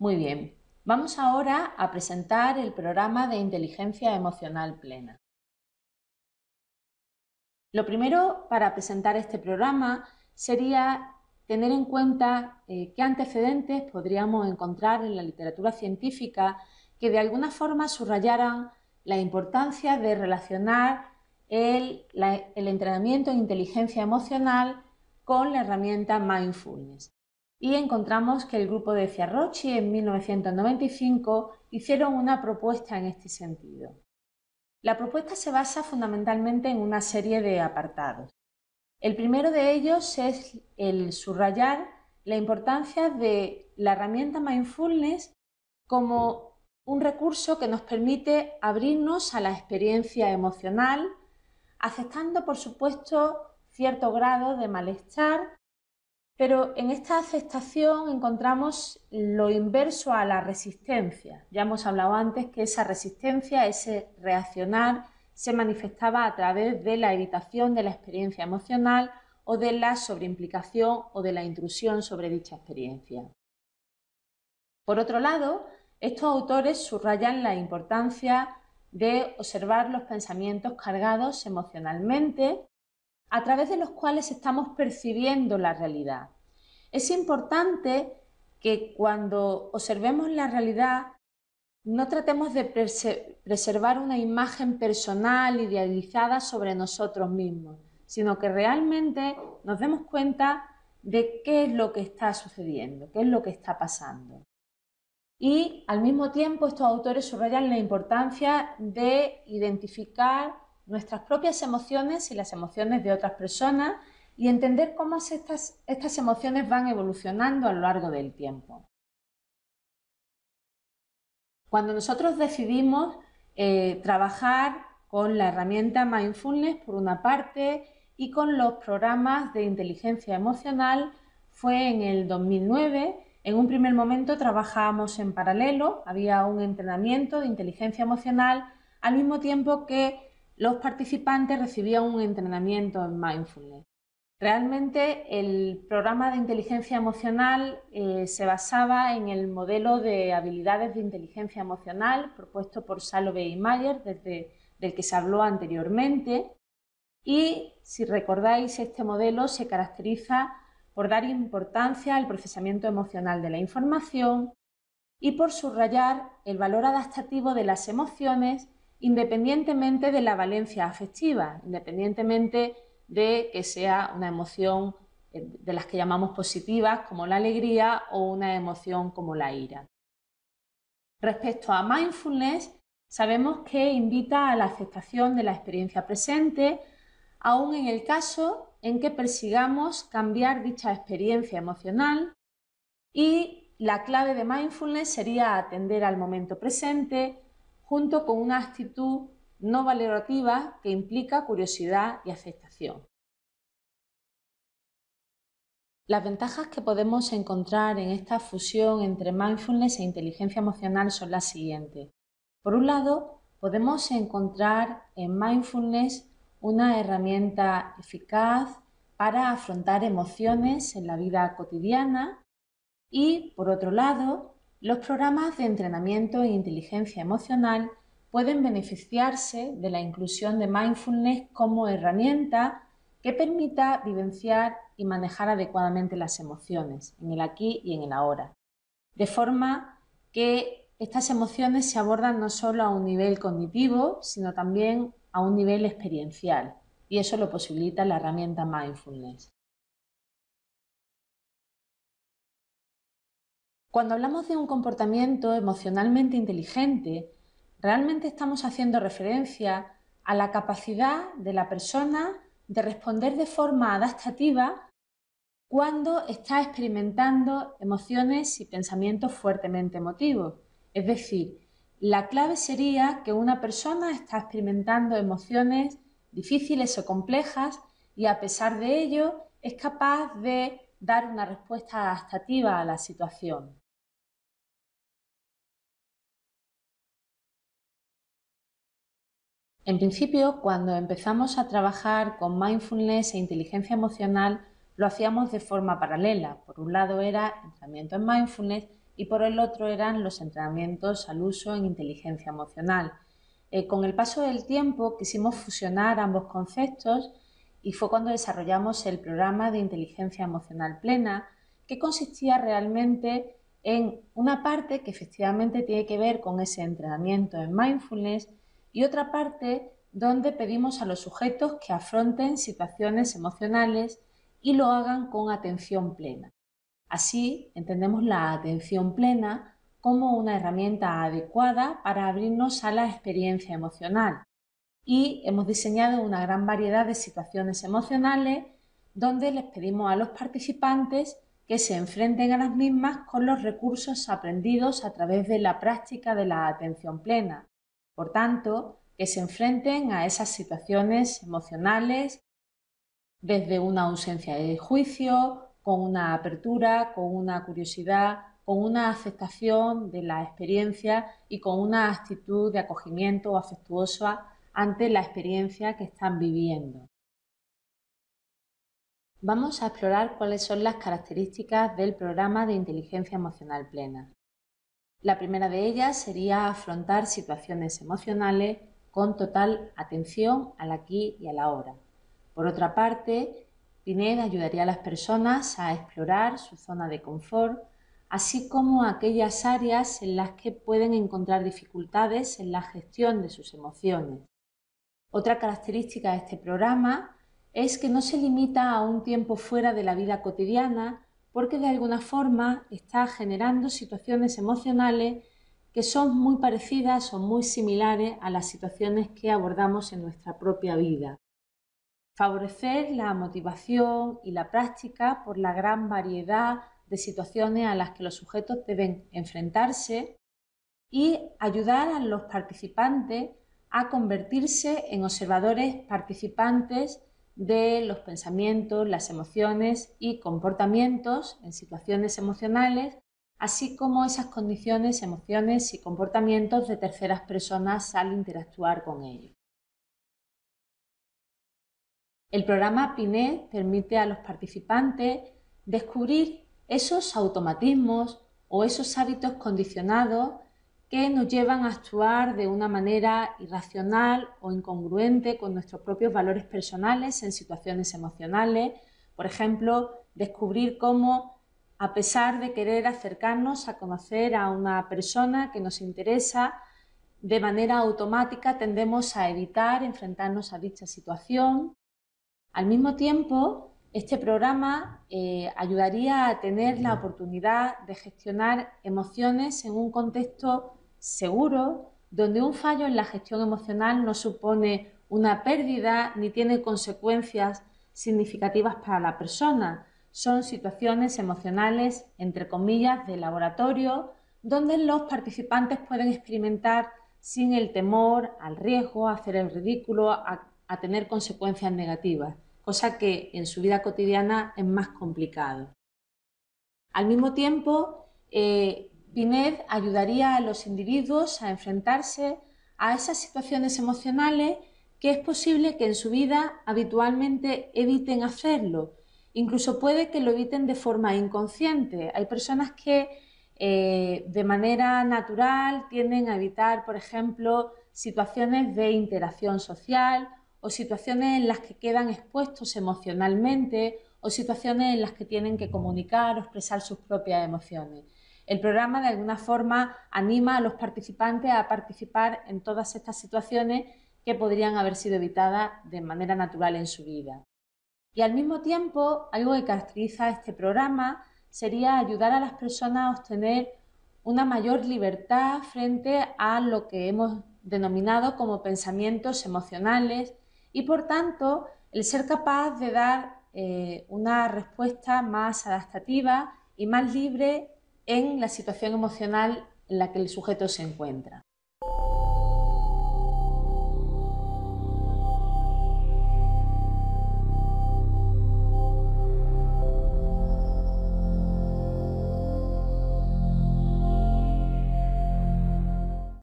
Muy bien, vamos ahora a presentar el programa de inteligencia emocional plena. Lo primero para presentar este programa sería tener en cuenta eh, qué antecedentes podríamos encontrar en la literatura científica que de alguna forma subrayaran la importancia de relacionar el, entrenamiento en inteligencia emocional con la herramienta mindfulness. Y encontramos que el grupo de Ciarrochi en 1995 hicieron una propuesta en este sentido. La propuesta se basa fundamentalmente en una serie de apartados. El primero de ellos es el subrayar la importancia de la herramienta mindfulness como un recurso que nos permite abrirnos a la experiencia emocional, aceptando, por supuesto, cierto grado de malestar, pero en esta aceptación encontramos lo inverso a la resistencia. Ya hemos hablado antes que esa resistencia, ese reaccionar, se manifestaba a través de la evitación de la experiencia emocional o de la sobreimplicación o de la intrusión sobre dicha experiencia. Por otro lado, estos autores subrayan la importancia de observar los pensamientos cargados emocionalmente a través de los cuales estamos percibiendo la realidad. Es importante que cuando observemos la realidad no tratemos de preservar una imagen personal idealizada sobre nosotros mismos, sino que realmente nos demos cuenta de qué es lo que está sucediendo, qué es lo que está pasando. Y al mismo tiempo estos autores subrayan la importancia de identificar nuestras propias emociones y las emociones de otras personas y entender cómo estas, estas emociones van evolucionando a lo largo del tiempo. Cuando nosotros decidimos eh, trabajar con la herramienta Mindfulness por una parte y con los programas de inteligencia emocional fue en el 2009 en un primer momento trabajábamos en paralelo, había un entrenamiento de inteligencia emocional al mismo tiempo que los participantes recibían un entrenamiento en mindfulness. Realmente el programa de inteligencia emocional eh, se basaba en el modelo de habilidades de inteligencia emocional propuesto por Salovey y Mayer, del que se habló anteriormente. Y si recordáis, este modelo se caracteriza por dar importancia al procesamiento emocional de la información y por subrayar el valor adaptativo de las emociones independientemente de la valencia afectiva, independientemente de que sea una emoción eh, de las que llamamos positivas como la alegría o una emoción como la ira. Respecto a mindfulness, sabemos que invita a la aceptación de la experiencia presente, aun en el caso en que persigamos cambiar dicha experiencia emocional y la clave de mindfulness sería atender al momento presente junto con una actitud no valorativa que implica curiosidad y aceptación. Las ventajas que podemos encontrar en esta fusión entre mindfulness e inteligencia emocional son las siguientes. Por un lado, podemos encontrar en mindfulness una herramienta eficaz para afrontar emociones en la vida cotidiana y, por otro lado, los programas de entrenamiento en inteligencia emocional pueden beneficiarse de la inclusión de mindfulness como herramienta que permita vivenciar y manejar adecuadamente las emociones en el aquí y en el ahora, de forma que estas emociones se abordan no solo a un nivel cognitivo, sino también a un nivel experiencial, y eso lo posibilita la herramienta Mindfulness. Cuando hablamos de un comportamiento emocionalmente inteligente, realmente estamos haciendo referencia a la capacidad de la persona de responder de forma adaptativa cuando está experimentando emociones y pensamientos fuertemente emotivos. Es decir, la clave sería que una persona está experimentando emociones difíciles o complejas y a pesar de ello es capaz de dar una respuesta adaptativa a la situación. En principio, cuando empezamos a trabajar con mindfulness e inteligencia emocional, lo hacíamos de forma paralela. Por un lado era entrenamiento en mindfulness y por el otro eran los entrenamientos al uso en inteligencia emocional. Eh, con el paso del tiempo quisimos fusionar ambos conceptos y fue cuando desarrollamos el programa de inteligencia emocional plena, que consistía realmente en una parte que efectivamente tiene que ver con ese entrenamiento en mindfulness y otra parte donde pedimos a los sujetos que afronten situaciones emocionales y lo hagan con atención plena. Así entendemos la atención plena como una herramienta adecuada para abrirnos a la experiencia emocional. Y hemos diseñado una gran variedad de situaciones emocionales donde les pedimos a los participantes que se enfrenten a las mismas con los recursos aprendidos a través de la práctica de la atención plena. Por tanto, que se enfrenten a esas situaciones emocionales desde una ausencia de juicio, con una apertura, con una curiosidad, con una aceptación de la experiencia y con una actitud de acogimiento afectuosa ante la experiencia que están viviendo. Vamos a explorar cuáles son las características del programa de inteligencia emocional plena. La primera de ellas sería afrontar situaciones emocionales con total atención al aquí y a la hora. Por otra parte, Pined ayudaría a las personas a explorar su zona de confort, así como aquellas áreas en las que pueden encontrar dificultades en la gestión de sus emociones. Otra característica de este programa es que no se limita a un tiempo fuera de la vida cotidiana porque de alguna forma está generando situaciones emocionales que son muy parecidas o muy similares a las situaciones que abordamos en nuestra propia vida. Favorecer la motivación y la práctica por la gran variedad de situaciones a las que los sujetos deben enfrentarse y ayudar a los participantes a convertirse en observadores participantes de los pensamientos, las emociones y comportamientos en situaciones emocionales, así como esas condiciones, emociones y comportamientos de terceras personas al interactuar con ellos. El programa PINET permite a los participantes descubrir esos automatismos o esos hábitos condicionados que nos llevan a actuar de una manera irracional o incongruente con nuestros propios valores personales en situaciones emocionales. Por ejemplo, descubrir cómo, a pesar de querer acercarnos a conocer a una persona que nos interesa, de manera automática tendemos a evitar enfrentarnos a dicha situación. Al mismo tiempo, este programa eh, ayudaría a tener la oportunidad de gestionar emociones en un contexto seguro, donde un fallo en la gestión emocional no supone una pérdida ni tiene consecuencias significativas para la persona. Son situaciones emocionales, entre comillas, de laboratorio, donde los participantes pueden experimentar sin el temor al riesgo, hacer el ridículo, a, tener consecuencias negativas, cosa que en su vida cotidiana es más complicado. Al mismo tiempo, eh, PINED ayudaría a los individuos a enfrentarse a esas situaciones emocionales que es posible que en su vida habitualmente eviten hacerlo. Incluso puede que lo eviten de forma inconsciente. Hay personas que eh, de manera natural tienden a evitar, por ejemplo, situaciones de interacción social o situaciones en las que quedan expuestos emocionalmente o situaciones en las que tienen que comunicar o expresar sus propias emociones. El programa de alguna forma anima a los participantes a participar en todas estas situaciones que podrían haber sido evitadas de manera natural en su vida. Y al mismo tiempo, algo que caracteriza este programa sería ayudar a las personas a obtener una mayor libertad frente a lo que hemos denominado como pensamientos emocionales y por tanto el ser capaz de dar eh, una respuesta más adaptativa y más libre en la situación emocional en la que el sujeto se encuentra.